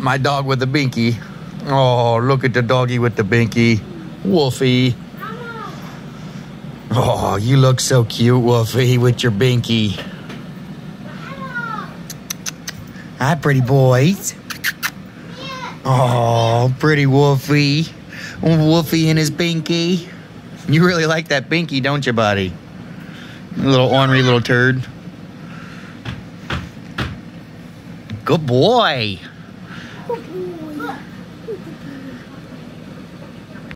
My dog with the binky. Oh, look at the doggy with the binky. Wolfie. Oh, you look so cute, Wolfie, with your binky. Hi, pretty boys. Oh, pretty Wolfie. Wolfie and his binky. You really like that binky, don't you, buddy? Little ornery little turd. Good boy. 不给我，就不给。